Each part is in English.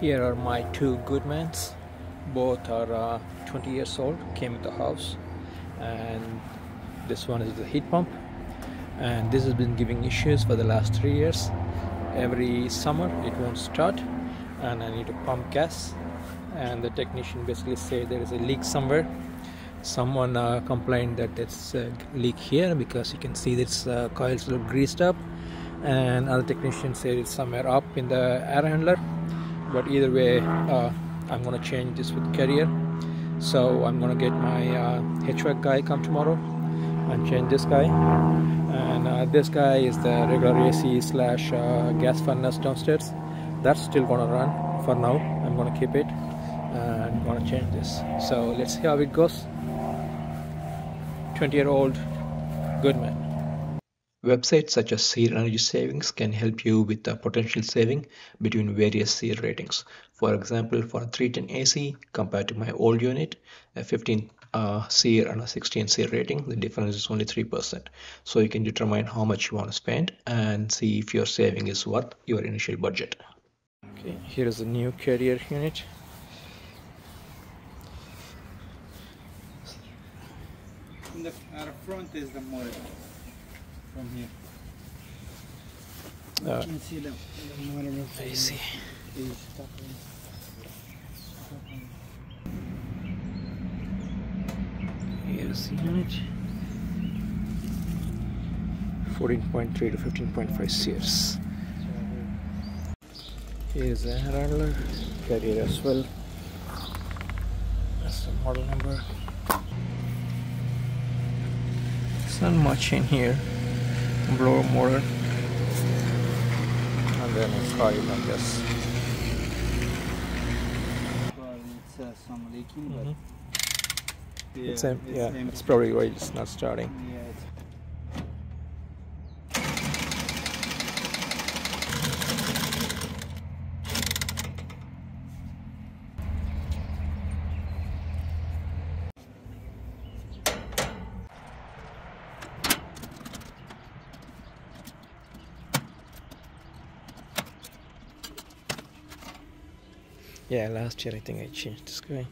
Here are my two Goodmans. Both are uh, 20 years old, came with the house. And this one is the heat pump. And this has been giving issues for the last three years. Every summer it won't start, and I need to pump gas. And the technician basically said there is a leak somewhere. Someone uh, complained that it's a leak here because you can see this uh, coils look greased up and other technician said it's somewhere up in the air handler but either way uh, I'm gonna change this with carrier so I'm gonna get my uh, HVAC guy come tomorrow and change this guy. And uh, this guy is the regular AC slash uh, gas furnace downstairs. That's still gonna run for now. I'm gonna keep it and I'm gonna change this. So let's see how it goes. 20 year old Goodman Websites such as SEER Energy Savings can help you with the potential saving between various SEER ratings. For example, for a 310 AC compared to my old unit, a 15 uh, SEER and a 16 SEER rating, the difference is only 3%. So you can determine how much you want to spend and see if your saving is worth your initial budget. Okay, here is the new carrier unit. In the our front is the motor from here. Uh, you can see the, the motor I see. is stuck in- Here's the unit. 14.3 to 15.5 series. Here's the air handler, carrier as well. That's the model number. It's not much in here. Blower motor. And then a coil, I guess. Well, it's uh, some leaking, but Mhm. yeah, It's, em- yeah, empty. it's probably why it's not starting. yeah, it's Yeah, last year I think I changed this guy.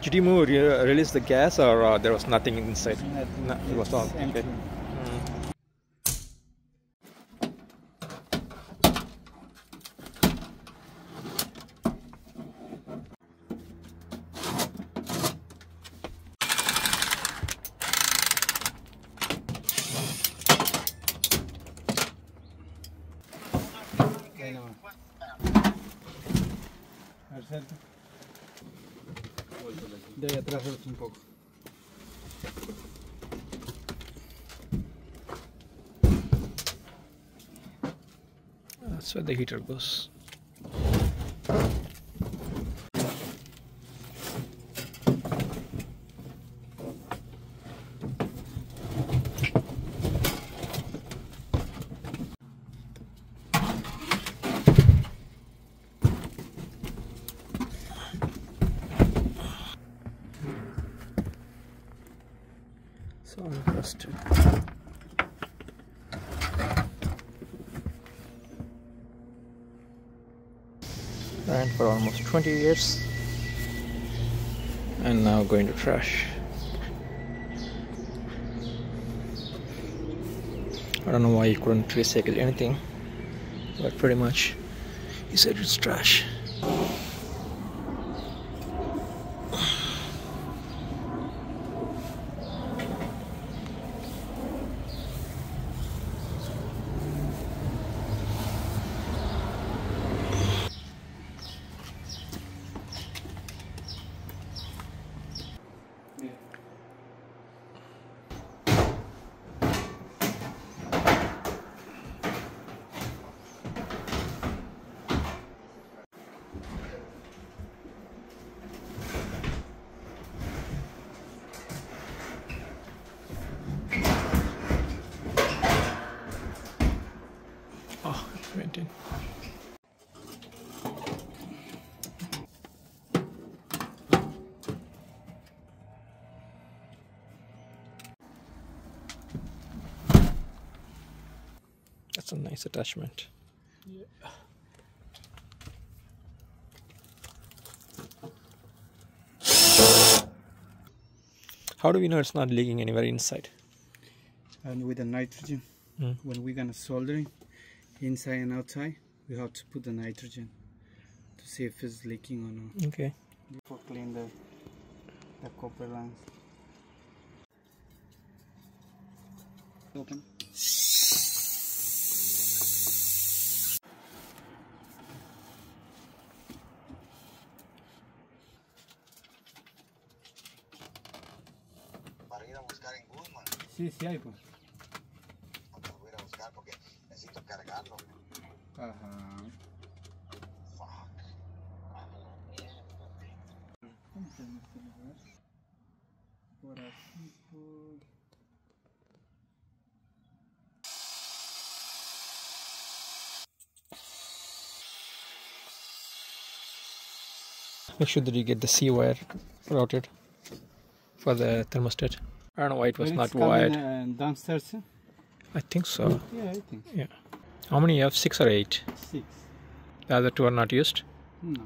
Did you move, you release the gas or uh, there was nothing inside? nothing. No, it was all empty. Mm. Acerca. De ahí atrás es un poco. That's where the heater goes. So unrusted. ran for almost 20 years. And now going to trash. I don't know why he couldn't recycle anything but pretty much he said it's trash that's a nice attachment. Yeah. how do we know it's not leaking anywhere inside? And with the nitrogen. Mm. when we're gonna soldering inside and outside we have to put the nitrogen to see if it's leaking or not. Okay. Before clean the, the copper lines. Open. Sí, sí hay pues. No voy a ir a buscar porque necesito cargarlo. Ajá. Fuck. A la mierda. ¿Cómo se llama este lugar? Por aquí, por... Make sure that you get the C wire routed for the thermostat. I don't know why it was not wired. uh, downstairs. I think so. Yeah, I think so. How many you have? Six or eight? six. The other two are not used. No.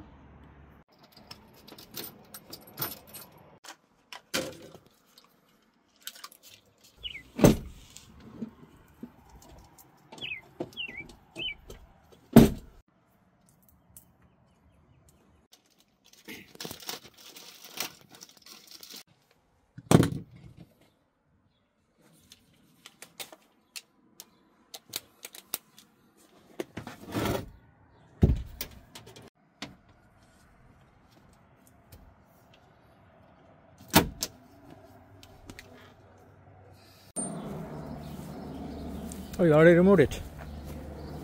Oh, you already removed it.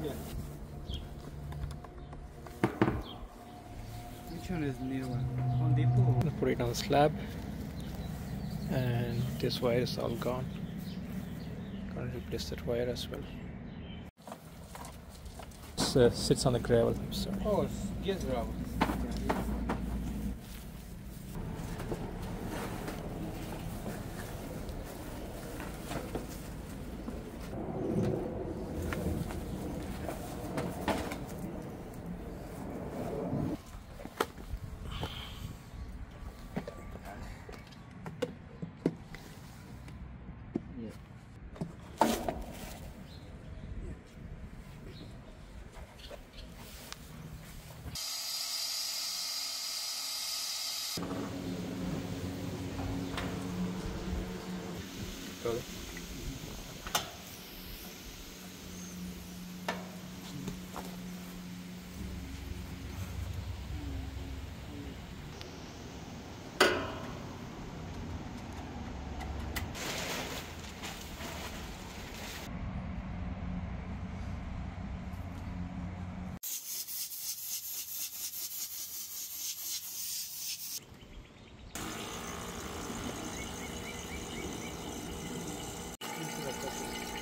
Yeah. Which one is new one? Home Depot? or- I'll put it on the slab. And this wire is all gone. Gonna replace that wire as well. This uh, sits on the gravel. I'm sorry. Oh, it's yes, Rob. Todo.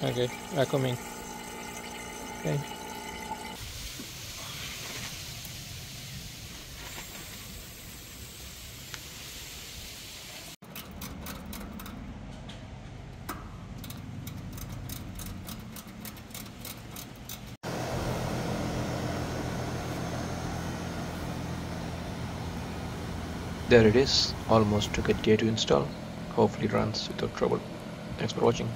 Okay, vacuuming. Okay. There it is, almost took a day to install. Hopefully runs without trouble. Thanks for watching.